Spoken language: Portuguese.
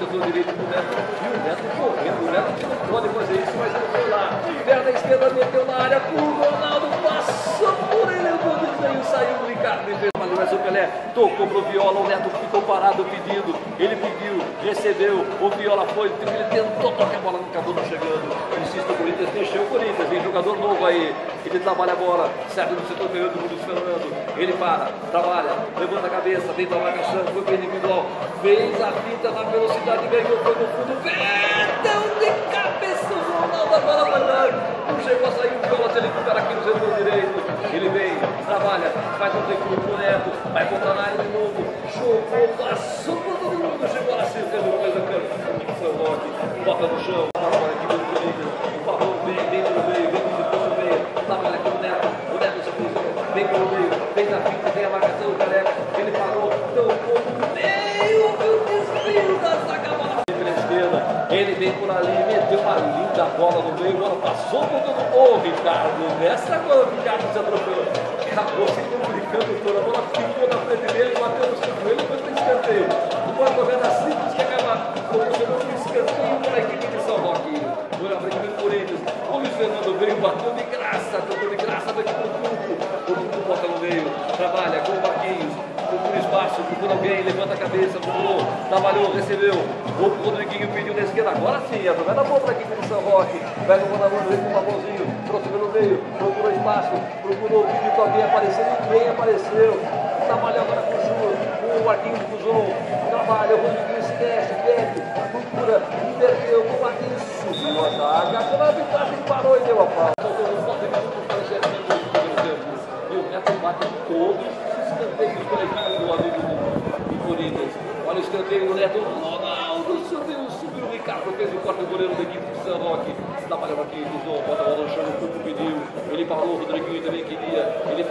setor direito do Neto, e o Neto correndo, o Neto não pode fazer isso, mas ele foi lá, perna esquerda meteu na área, o Ronaldo passou por ele, o desenho saiu, o Ricardo. Fez mas o Pelé tocou pro Viola, o Neto ficou parado pedindo, ele pediu, recebeu, o Viola foi, ele tentou tocar a bola, não acabou não chegando, insisto, o Corinthians deixou o Corinthians, vem jogador novo aí, ele trabalha a bola, serve no setor canhoto do Fernando, ele para, trabalha, levanta a cabeça, tenta a marcação, foi para individual, fez a fita na velocidade, ganhou, foi no fundo, perdão de cabeça, o Ronaldo, a bola vai dar, não chegou a sair o Viola, ele ficar aqui no setor direito, ele vem, trabalha, faz um tempo pro Neto, vai contra na área de novo, jogou, passou por todo mundo, chegou lá, cerca do coisa, foi o Rock, bota no chão, aqui no Corinthians, o favor vem, vem no meio, vem no meio, trabalha com o Neto, o Neto se posiciona, vem pelo meio, vem por ali, meteu uma linda bola no meio, bola passou por todo mundo, Ricardo, nessa agora o Ricardo se atropelou, acabou se complicando toda, a bola ficou na frente dele, bateu no seu joelho, foi para escanteio, uma jogada simples que acaba proporcionando um escanteio para a equipe de São Roque, foi a frente do Corinthians, o Luiz Fernando veio, bateu de graça, tocou de graça, veio para o grupo, o grupo bota no meio, trabalha com o Marquinhos, procura espaço, procura alguém, levanta a cabeça, procurou, trabalhou, recebeu. O Rodriguinho pediu na esquerda, agora sim, a jogada boa para a equipe do São Roque. Pega o vem com o Pavãozinho, trouxe pelo meio, procurou espaço, procurou, pediu para alguém aparecer, ninguém apareceu. Trabalhou agora com o Júlio, o Marquinhos cruzou, trabalha, o Rodriguinho se desce, pede, procura, inverteu, o Marquinhos subiu a zaga, a arbitragem parou e deu a pau. Faltou uns 9 minutos para encerrar o primeiro tempo. E o Neto bate todos escanteio pela equipe do amigo do, do Corinthians. Olha escanteio do. Ronaldo subiu, subiu o Ricardo, fez o corte do goleiro da equipe do São Roque. Trabalhava aqui, cruzou, bota a bola no chão, o pediu. Ele parou, o Rodriguinho também queria. Ele